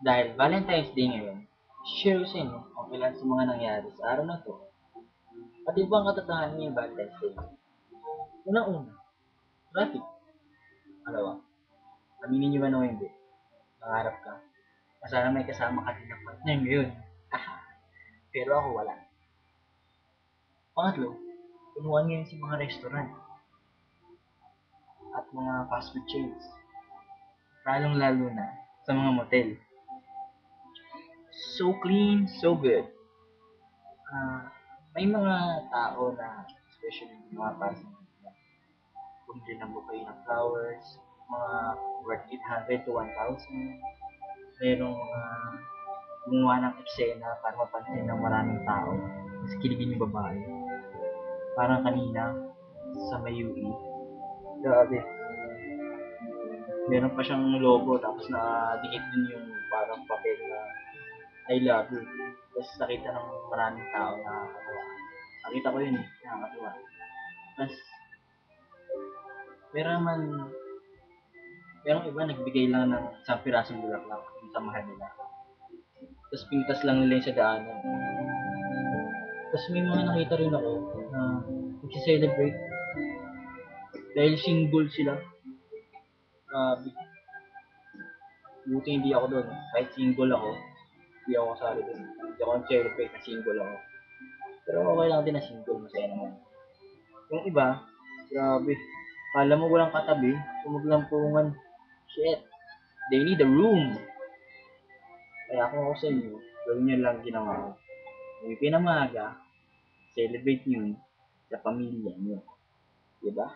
Dahil Valentine's Day ngayon, share sa inyo ang ilan sa mga nangyari sa araw na to. At iba ang katotohanan ngayong Valentine's Day. Unang-una, traffic. Alawa, aminin niyo man o hindi, nangarap ka. na Sana may kasama ka din ng partner ngayon. Pero ako wala. Pangatlo, punuan ngayon sa mga restaurant at mga fast food chains. Lalong-lalo na sa mga motel. So clean, so good. Ah, may mga tao na, especially mga para sa mga bumili ng bouquet ng flowers, mga worth 800 to 1,000. Merong mga gumawa ng eksena para mapansin ng maraming tao. Mas kiligin yung babae. Parang kanina sa may UE. Grabe. Meron pa siyang logo tapos nakadikit din yung parang papel na I love you. Tapos nakita ng maraming tao na nakakatawa. Nakita ko yun eh, nakakatawa. Tapos, meron naman, merong iba nagbigay lang ng isang pirasong bulaklak sa mahal nila. Tapos pintas lang nila yung sa daanan. Tapos may mga nakita rin ako na nagsi-celebrate dahil single sila. Grabe. Buti hindi ako doon. Kahit single ako, hindi ako kasali doon. Hindi ako nag-celebrate na single ako. Pero okay lang din na single, masaya naman. Yung iba, grabe. Kala mo walang katabi, sumaglampungan. Shit. They need a room. Kaya kung ako sa inyo, gawin nyo lang ginawa ko. May pinamaga, celebrate nyo sa pamilya nyo. Diba?